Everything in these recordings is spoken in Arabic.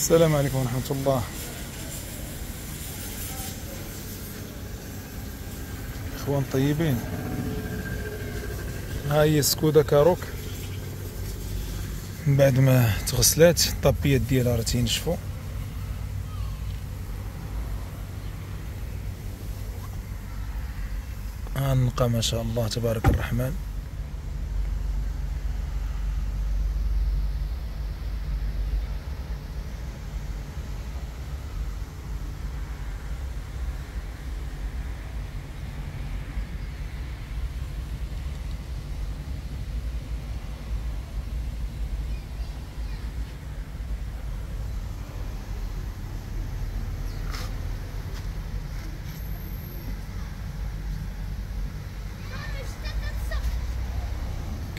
السلام عليكم ورحمة الله. إخوان طيبين ها هي سكودا كاروك؟ من بعد ما تغسلات الطابيات ديالها راه تينشفوا ها النقا ما شاء الله تبارك الرحمن.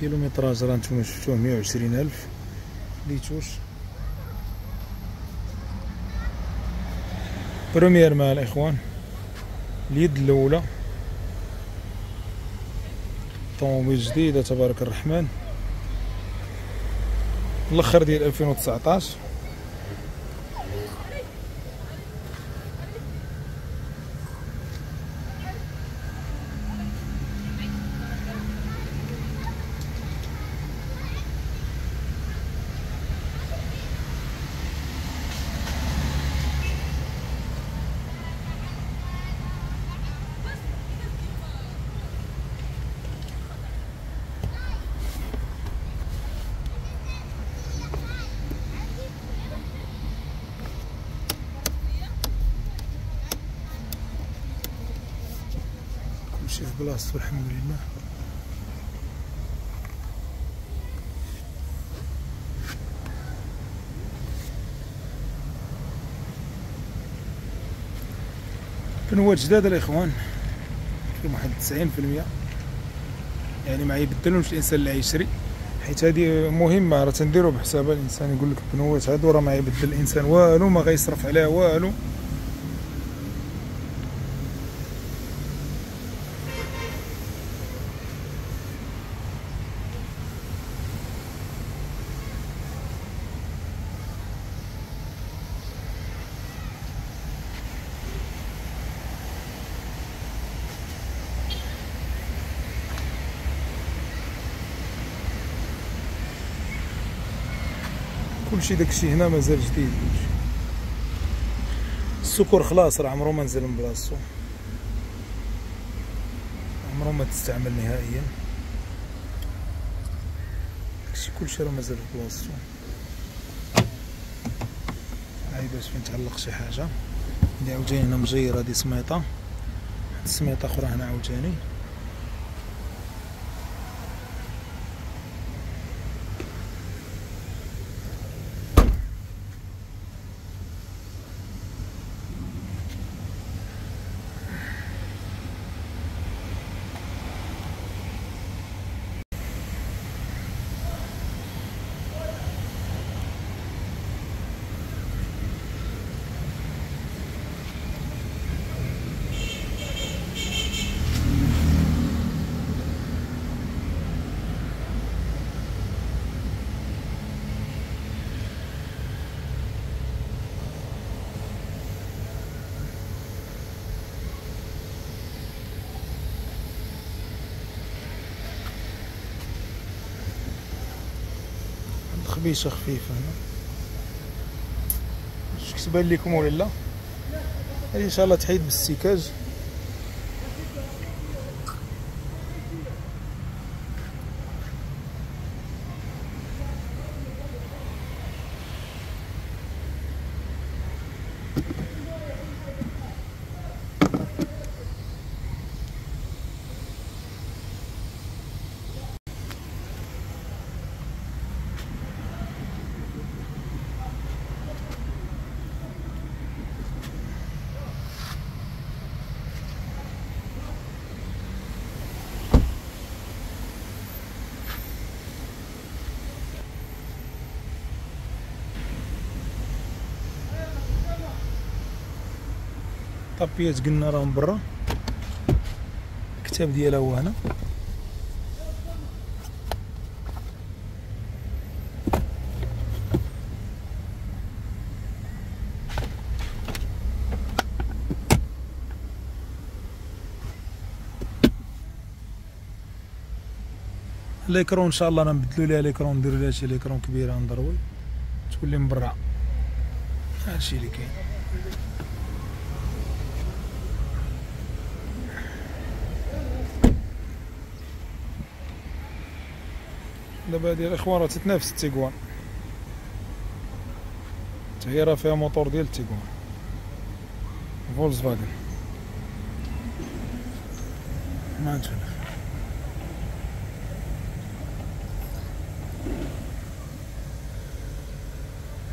كيلومتراج راه نتوما شفتوه مية وعشرين ألف. ليتوش. بروميير مال إخوان. اليد الأولى. طوموبيل جديدة تبارك الرحمن. الأخر ديال 2019 كلشي في بلاصتو الحمد لله. بنوات جداد الاخوان فيهم واحد 90% يعني ما يبدلهمش الإنسان اللي يشري. حيت هذه مهمه راه تنديرو بحسابها الإنسان يقول لك بنوات هادو راه ما يبدل الإنسان. والو ما غيصرف عليها والو. كلشي داكشي هنا مازال جديد. السكر خلاص راه عمرو ما نزل من بلاصتو عمرو ما تستعمل نهائيا. داكشي كلشي راه مازال في بلاصتو هاي باش فين تعلق شي حاجة. اللي عاوتاني هنا مجير هادي سميطة. السميطه أخرى هنا عاوتاني. خبيشه خفيفة. واش كتبان لكم ولا لا؟ إن شاء الله تحيد بالسيكاج. طابيات قلنا راهم برا الكتاب ديالها هو هنا ليكرون ان شاء الله نبدلو ليها ليكرون نديرو ليها شي ليكرون كبيره نضروي تولي من برا هادشي اللي كاين دابا هادي الاخوان راه تتنافس التيغوان هي راه فيها موتور ديال التيغوان فولكس فاجن ما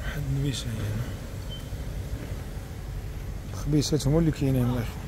واحد النبيشه هنا الخبيثات هما اللي كاينين الاخوان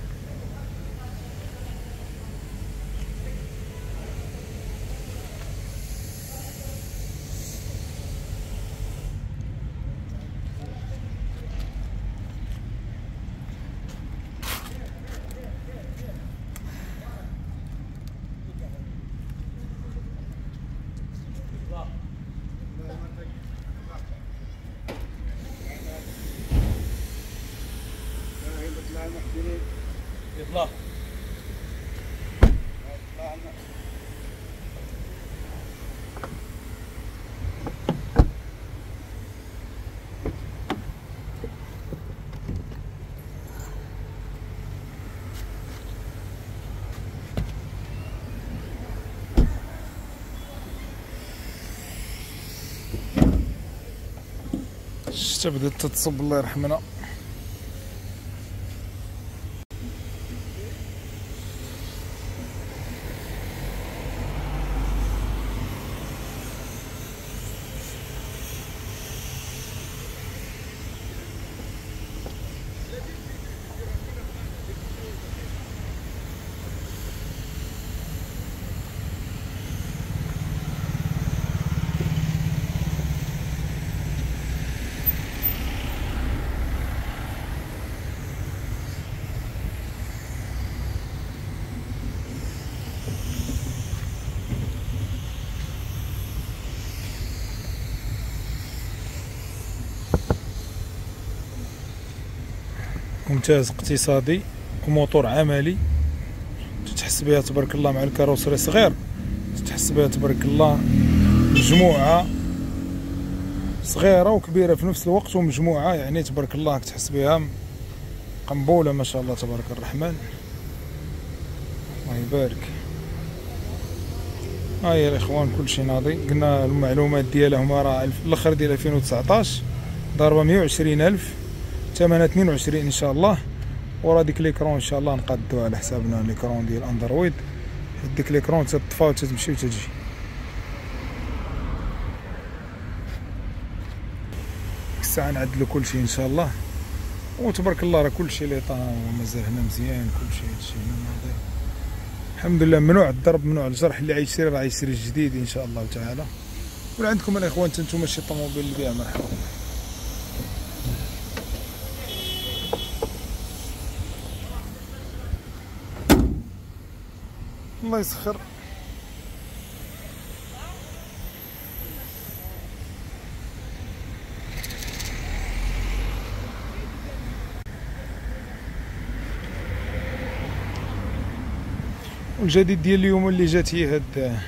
بدات تتصب الله يرحمنا. ممتاز اقتصادي وموتور عملي. تتحس بها تبارك الله مع الكاروسري صغير. تتحس بها تبارك الله مجموعة صغيرة وكبيرة في نفس الوقت ومجموعة يعني تبارك الله تحس بها قنبولة ما شاء الله تبارك الرحمن. الله يبارك. ها هي الاخوان كلشي ناضي. قلنا المعلومات ديالهم راه الآخر ديال 2019 ضربة 120 ألف. ثمنها 22 إن شاء الله. ورا ديك ليكرون إن شاء الله نقادو على حسابنا ليكرون ديال أندرويد. ديك ليكرون تطفى وتتمشي وتجي الساعة نعدلو كلشي إن شاء الله. وتبارك الله راه كلشي لي طا ومازال هنا مزيان كلشي هادشي هنا ناضي الحمد لله ممنوع الضرب ممنوع الجرح اللي عايشري راه عايشري جديد إن شاء الله تعالى. ولا عندكم الاخوان نتوما شي طوموبيل بها مرحبا. الله يسخر. والجديد ديال اليوم اللي جات هي هاد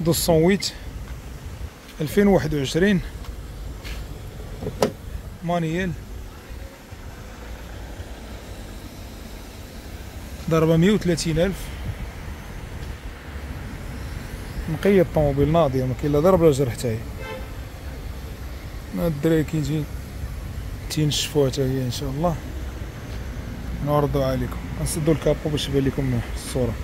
208 2021 مانييل. ضربة 130 ألف. نقية الطوموبيل ناضية ما كاين لا ضرب لا جرح حتى هي الدراري كيجي تينشفوها حتى هي إن شاء الله. نعرضوا عليكم. نسدوا الكابو باش يبان لكم الصورة.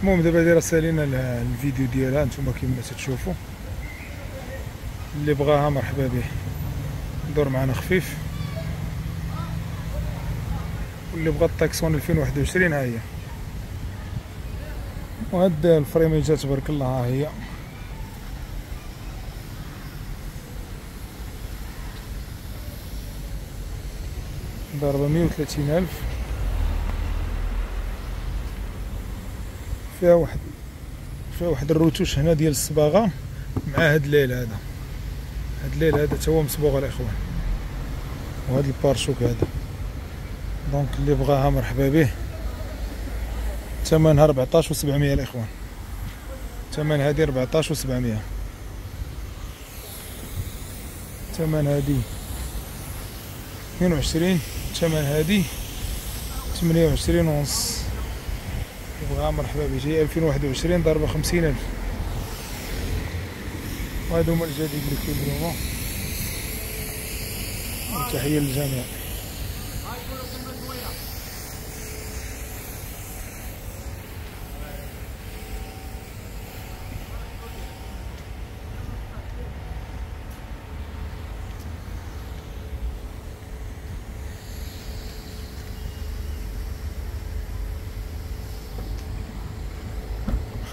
المهم دابا دايره سالينا الفيديو ديالها. نتوما كيما تتشوفوا اللي بغاها مرحبا به. دور معنا خفيف. واللي بغى الطاكسون 2021 ها هي. وهاد الفريميجات تبارك الله ها هي. ضربة مية وثلاثين ألف. فيها واحد فيها واحد retouche هنا ديال الصباغة مع هاد الليل هذا. هاد الليل هذا تا هو مصبوغ الاخوان وهذا pare-chocs هذا. دونك اللي بغاها مرحبا به. ثمنها 14 و700 الإخوان. ثمن هذه 14 و700 ثمن هذه 22 ثمن هذه 28 ونص. يبغى مرحبا بجي 2021 ضربة 50 ألف. وهذا هما الجديد اللي كاين اليوم. تحية للجميع.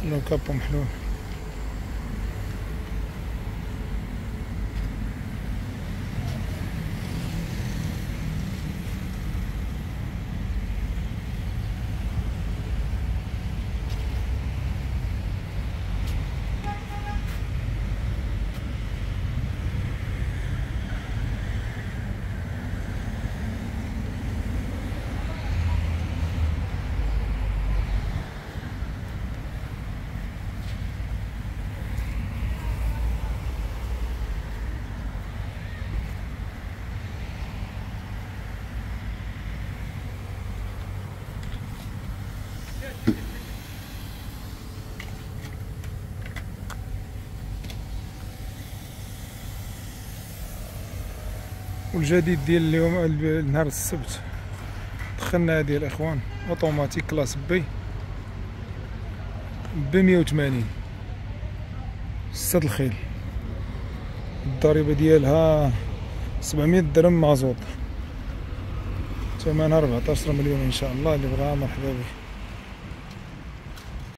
خلو كابو محلول. والجديد ديال اليوم نهار السبت. دخلنا هذه الإخوان اوتوماتيك كلاس بي ب 180 ستة الخيل. الضريبة ديالها 700 درهم مازوط ثمنها 14 مليون إن شاء الله اللي بغاها مرحبا به